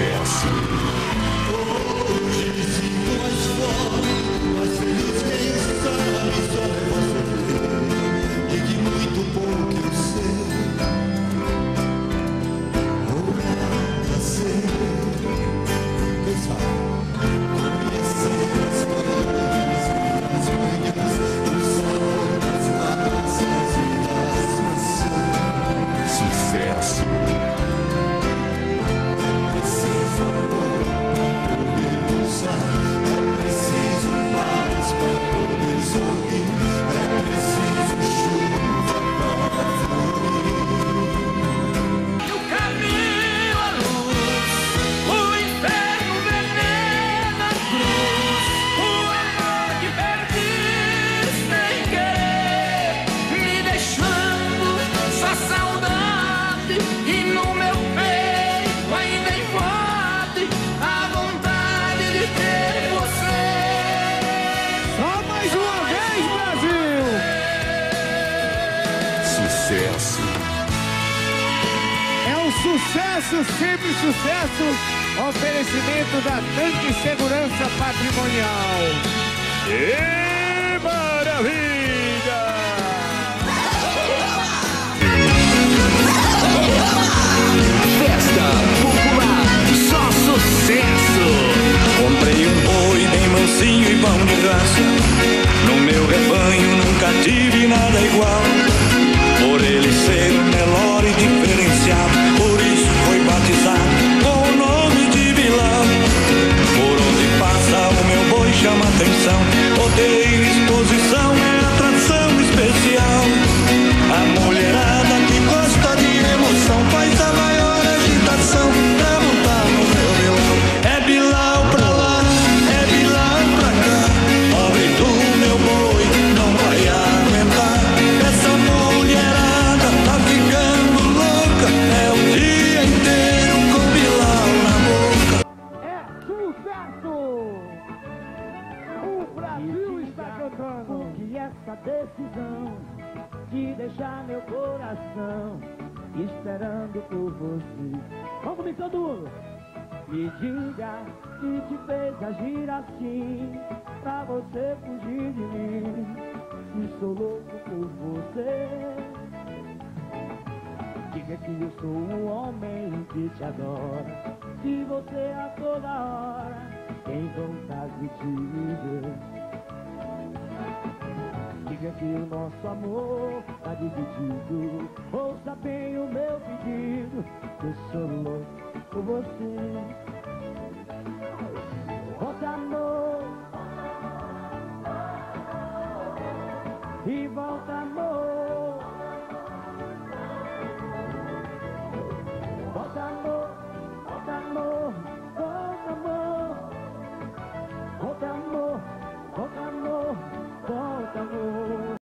sucesso. Sucesso. É um sucesso, sempre sucesso. Oferecimento da Tanque Segurança Patrimonial. E maravilha! Festa Popular, só sucesso! Comprei um boi bem mansinho e pão de raça. Chama atenção, rodeio, exposição, é atração especial. A mulherada que gosta de emoção faz a maior agitação pra montar no. É Bilal pra lá, é Bilal pra cá. Pobre do meu boi, não vai aguentar. Essa mulherada tá ficando louca. É o dia inteiro com Bilal na boca. É sucesso! O Brasil está cantando. que essa decisão de deixar meu coração esperando por você. Vamos comigo todo mundo. Me diga que te fez agir assim pra você fugir de mim. Se sou louco por você. Diga que eu sou um homem que te adora. Se você a toda hora tem vontade de ver. Diga que o nosso amor tá dividido. Ouça bem o meu pedido. Eu sou louco por você. Volta, amor. E volta,